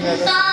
应。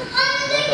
Thank you.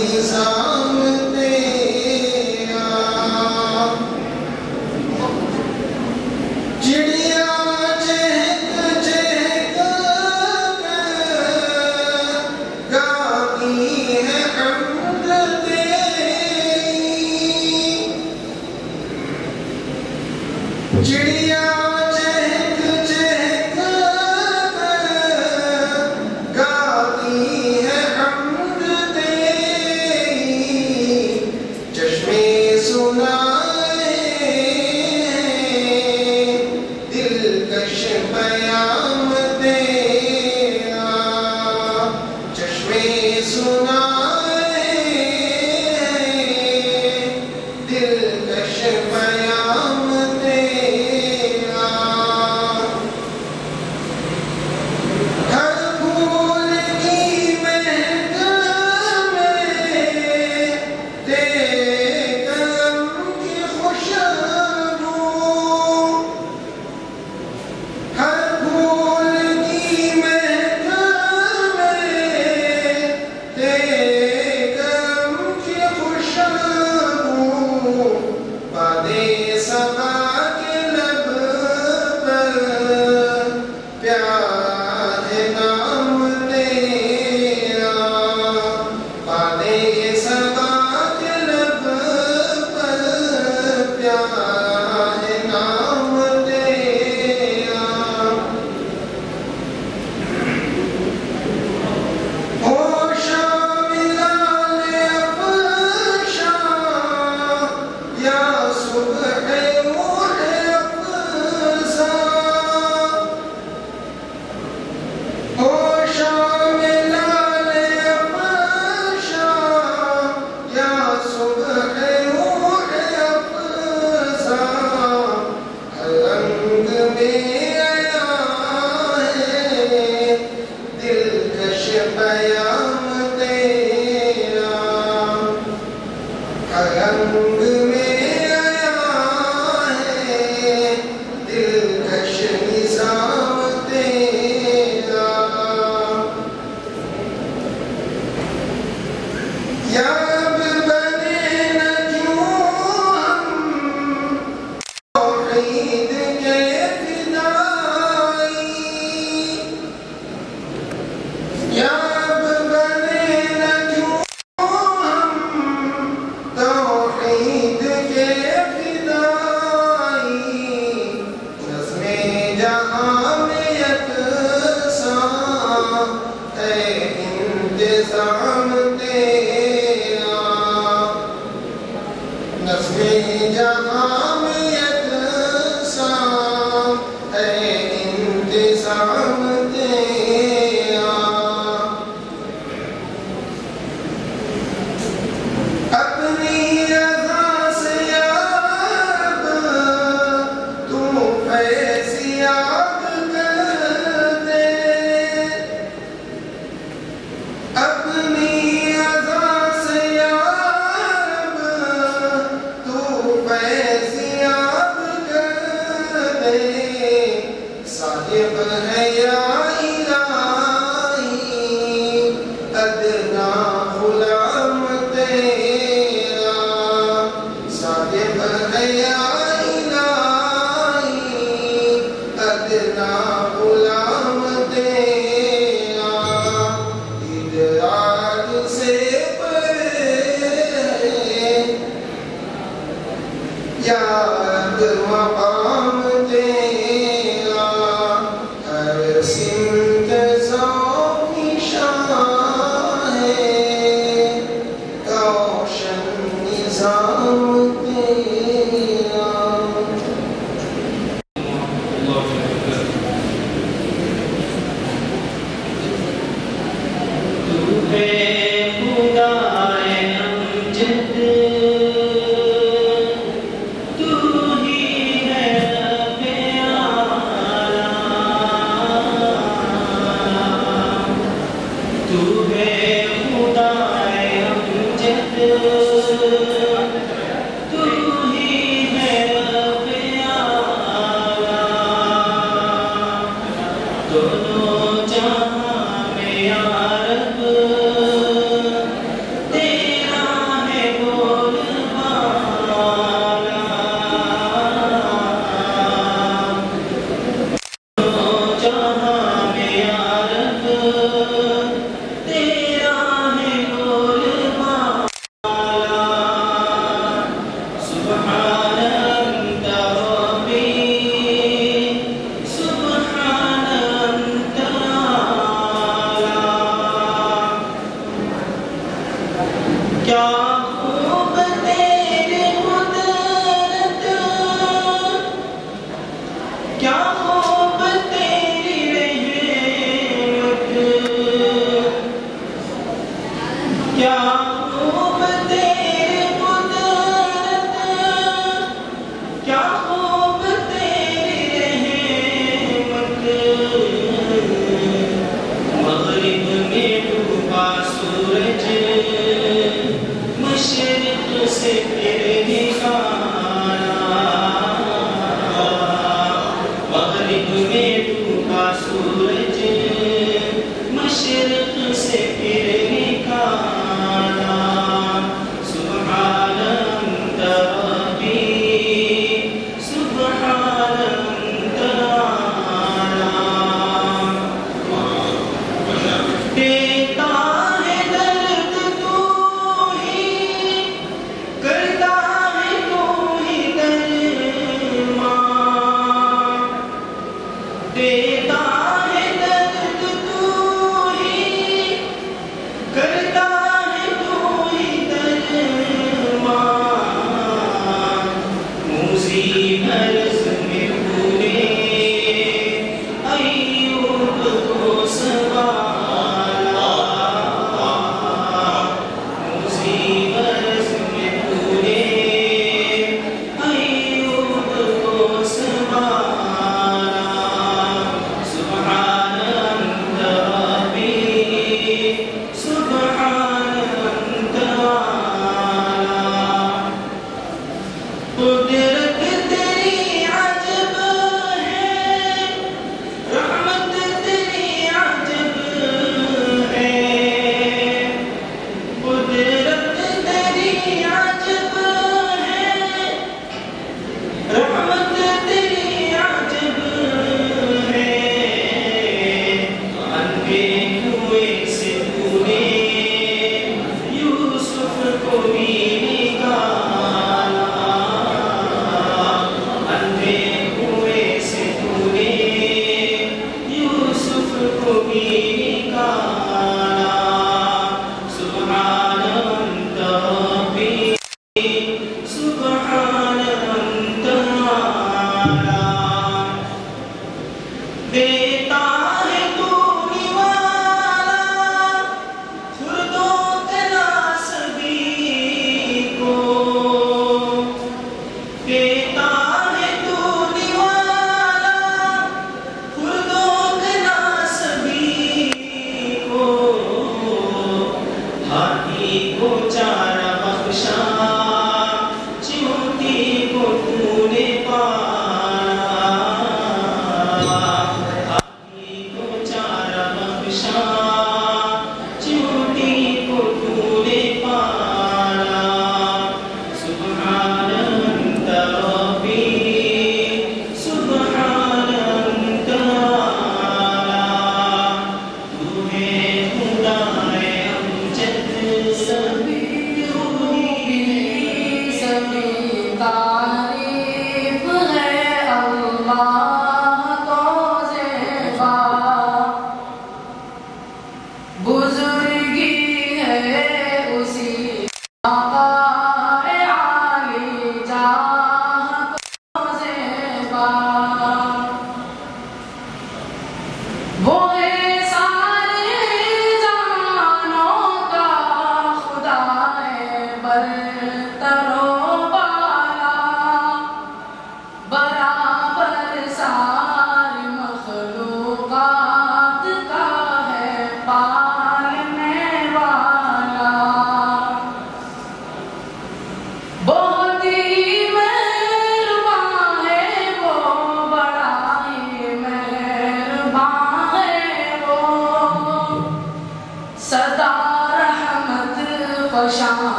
Nisa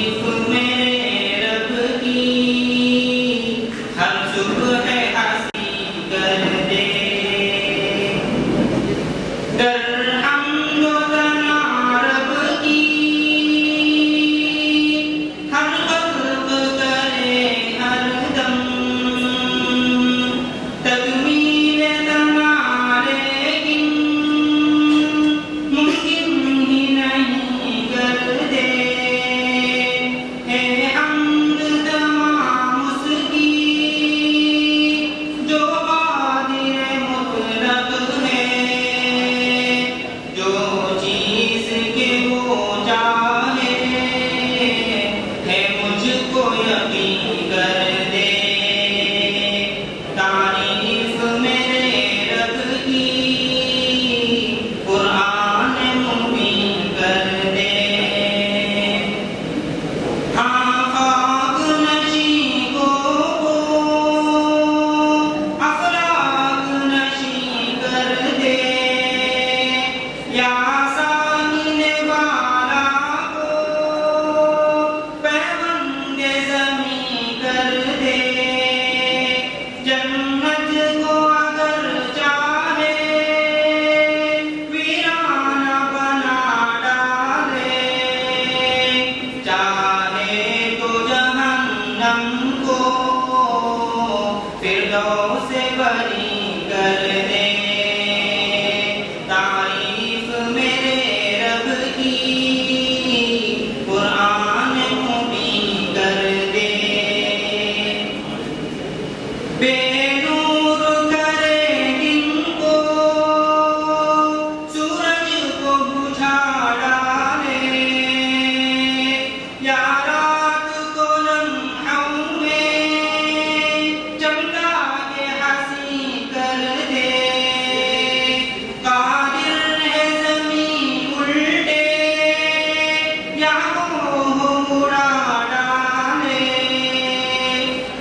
Amen.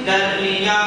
تريا